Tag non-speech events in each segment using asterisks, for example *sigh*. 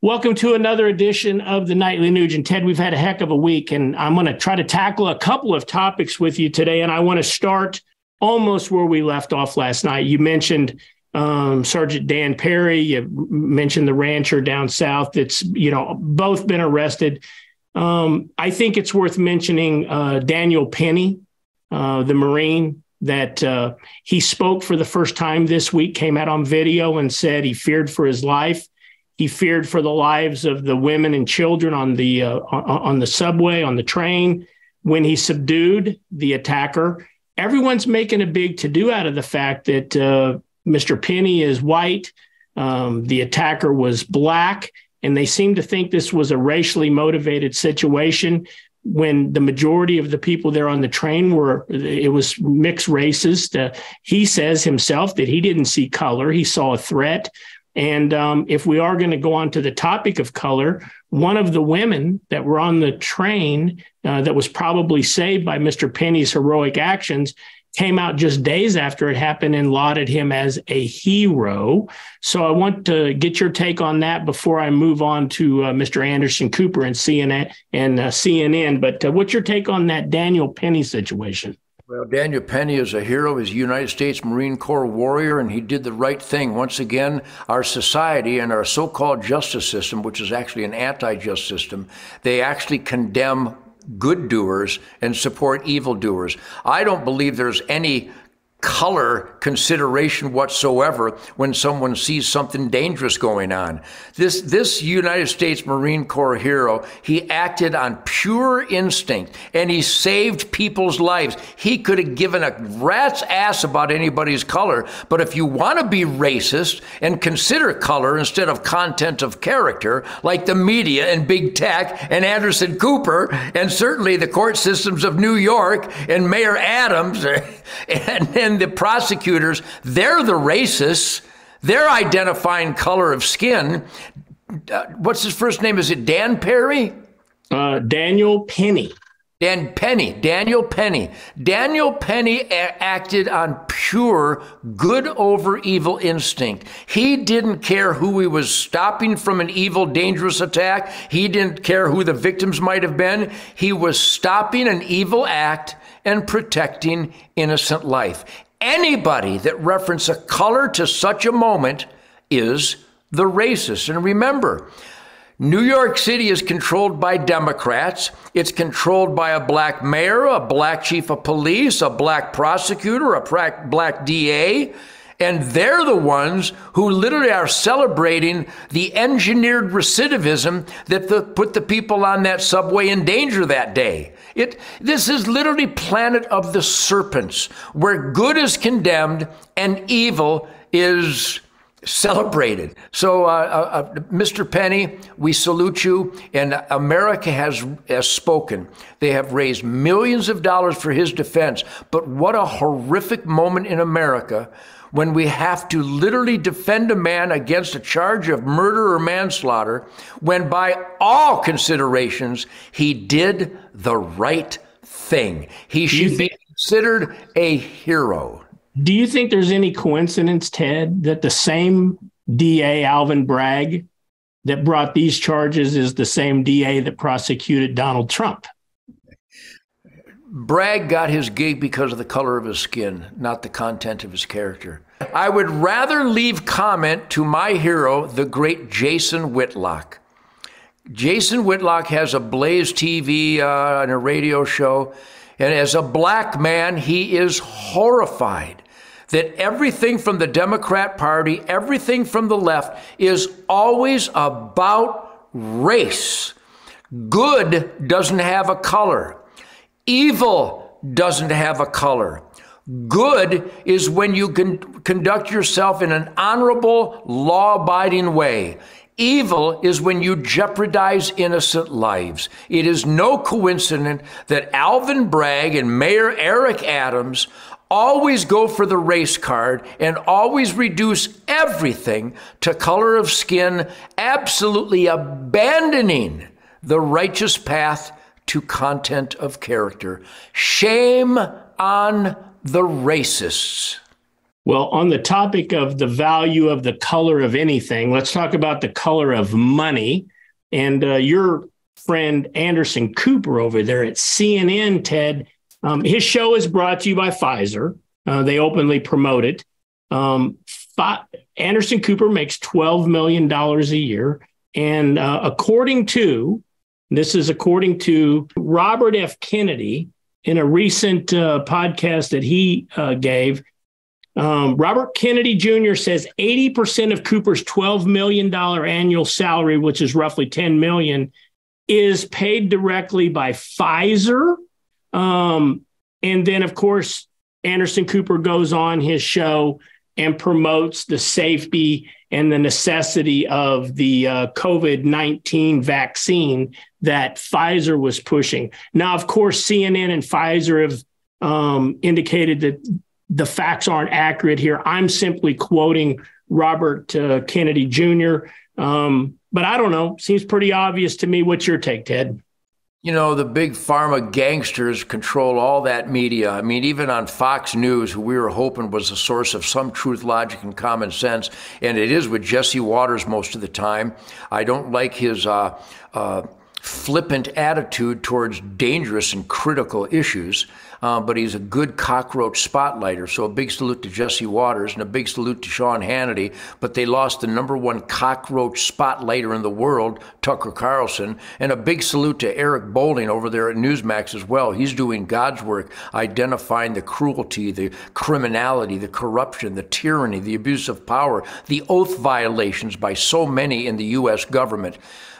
Welcome to another edition of the Nightly Nuge. And Ted, we've had a heck of a week, and I'm going to try to tackle a couple of topics with you today. And I want to start almost where we left off last night. You mentioned um, Sergeant Dan Perry. You mentioned the rancher down south that's you know both been arrested. Um, I think it's worth mentioning uh, Daniel Penny, uh, the Marine that uh, he spoke for the first time this week, came out on video and said he feared for his life. He feared for the lives of the women and children on the uh, on the subway, on the train. When he subdued the attacker, everyone's making a big to do out of the fact that uh, Mr. Penny is white, um, the attacker was black, and they seem to think this was a racially motivated situation when the majority of the people there on the train were it was mixed races uh, he says himself that he didn't see color he saw a threat and um, if we are going to go on to the topic of color, one of the women that were on the train uh, that was probably saved by Mr. Penny's heroic actions came out just days after it happened and lauded him as a hero. So I want to get your take on that before I move on to uh, Mr. Anderson Cooper and CNN and uh, CNN. But uh, what's your take on that Daniel Penny situation? Well, Daniel Penny is a hero. He's a United States Marine Corps warrior, and he did the right thing. Once again, our society and our so called justice system, which is actually an anti just system, they actually condemn good doers and support evil doers. I don't believe there's any color consideration whatsoever when someone sees something dangerous going on. This this United States Marine Corps hero, he acted on pure instinct and he saved people's lives. He could have given a rat's ass about anybody's color, but if you want to be racist and consider color instead of content of character, like the media and big tech and Anderson Cooper and certainly the court systems of New York and Mayor Adams *laughs* *laughs* and, then the prosecutors, they're the racists. They're identifying color of skin. Uh, what's his first name? Is it Dan Perry? Uh, Daniel Penny. Dan Penny, Daniel Penny. Daniel Penny a- acted on pure good over evil instinct. He didn't care who he was stopping from an evil, dangerous attack. He didn't care who the victims might have been. He was stopping an evil act and protecting innocent life. Anybody that reference a color to such a moment is the racist. And remember, New York City is controlled by Democrats. It's controlled by a black mayor, a black chief of police, a black prosecutor, a black DA. And they're the ones who literally are celebrating the engineered recidivism that the, put the people on that subway in danger that day. It, this is literally planet of the serpents, where good is condemned and evil is celebrated. So, uh, uh, uh Mr. Penny, we salute you. And America has, has spoken. They have raised millions of dollars for his defense. But what a horrific moment in America when we have to literally defend a man against a charge of murder or manslaughter, when by all considerations, he did the right thing. He should be considered a hero. Do you think there's any coincidence, Ted, that the same DA, Alvin Bragg, that brought these charges is the same DA that prosecuted Donald Trump? Bragg got his gig because of the color of his skin, not the content of his character. I would rather leave comment to my hero, the great Jason Whitlock. Jason Whitlock has a Blaze TV uh, and a radio show, and as a black man, he is horrified that everything from the Democrat Party, everything from the left, is always about race. Good doesn't have a color. Evil doesn't have a color. Good is when you can conduct yourself in an honorable, law abiding way. Evil is when you jeopardize innocent lives. It is no coincidence that Alvin Bragg and Mayor Eric Adams always go for the race card and always reduce everything to color of skin, absolutely abandoning the righteous path to content of character. Shame on the racists. Well, on the topic of the value of the color of anything, let's talk about the color of money. And uh, your friend Anderson Cooper over there at CNN, Ted, um, his show is brought to you by Pfizer. Uh, they openly promote it. Um, Anderson Cooper makes $12 million a year. And uh, according to, this is according to Robert F. Kennedy in a recent uh, podcast that he uh, gave, um, Robert Kennedy Jr. says 80% of Cooper's $12 million annual salary, which is roughly 10 million, is paid directly by Pfizer. Um, and then, of course, Anderson Cooper goes on his show and promotes the safety and the necessity of the uh, COVID 19 vaccine that Pfizer was pushing. Now, of course, CNN and Pfizer have um, indicated that the facts aren't accurate here. I'm simply quoting Robert uh, Kennedy Jr. Um, but I don't know. Seems pretty obvious to me. What's your take, Ted? You know, the big pharma gangsters control all that media. I mean, even on Fox News, who we were hoping was a source of some truth, logic, and common sense, and it is with Jesse Watters most of the time. I don't like his uh, uh, flippant attitude towards dangerous and critical issues uh, but he's a good cockroach spotlighter. So a big salute to Jesse Watters and a big salute to Sean Hannity. But they lost the number one cockroach spotlighter in the world, Tucker Carlson, and a big salute to Eric Bolling over there at Newsmax as well. He's doing God's work, identifying the cruelty, the criminality, the corruption, the tyranny, the abuse of power, the oath violations by so many in the U.S. government.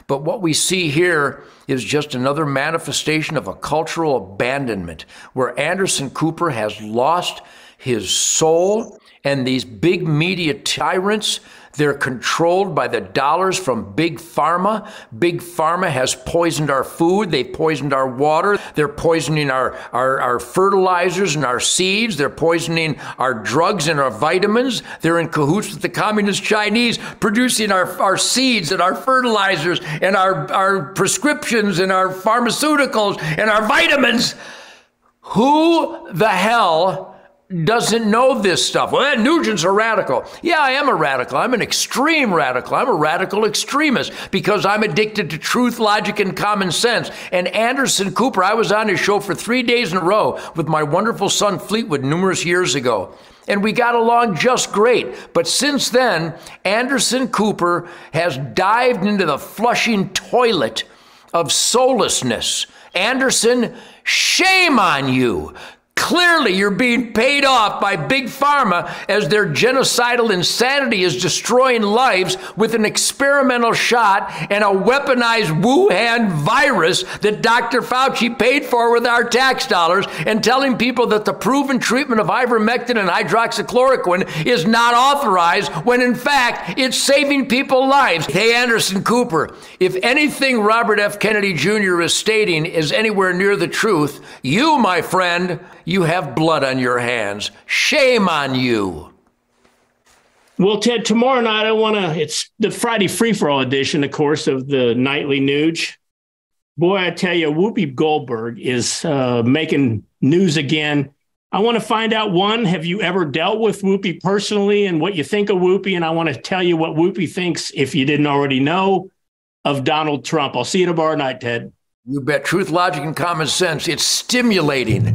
But what we see here is just another manifestation of a cultural abandonment where Anderson Cooper has lost his soul and these big media tyrants they're controlled by the dollars from Big Pharma. Big Pharma has poisoned our food. They've poisoned our water. They're poisoning our, our, our fertilizers and our seeds. They're poisoning our drugs and our vitamins. They're in cahoots with the communist Chinese, producing our, our seeds and our fertilizers and our, our prescriptions and our pharmaceuticals and our vitamins. Who the hell doesn't know this stuff. Well, Nugent's a radical. Yeah, I am a radical. I'm an extreme radical. I'm a radical extremist because I'm addicted to truth, logic, and common sense. And Anderson Cooper, I was on his show for three days in a row with my wonderful son Fleetwood numerous years ago. And we got along just great. But since then, Anderson Cooper has dived into the flushing toilet of soullessness. Anderson, shame on you. Clearly, you're being paid off by Big Pharma as their genocidal insanity is destroying lives with an experimental shot and a weaponized Wuhan virus that Dr. Fauci paid for with our tax dollars and telling people that the proven treatment of ivermectin and hydroxychloroquine is not authorized when in fact it's saving people lives. Hey, Anderson Cooper, if anything Robert F. Kennedy Jr. is stating is anywhere near the truth, you, my friend, you have blood on your hands. Shame on you. Well, Ted, tomorrow night I want to. It's the Friday free for all edition, of course, of the nightly Nuge. Boy, I tell you, Whoopi Goldberg is uh, making news again. I want to find out one, have you ever dealt with Whoopi personally and what you think of Whoopi? And I want to tell you what Whoopi thinks, if you didn't already know, of Donald Trump. I'll see you tomorrow night, Ted. You bet. Truth, logic, and common sense. It's stimulating.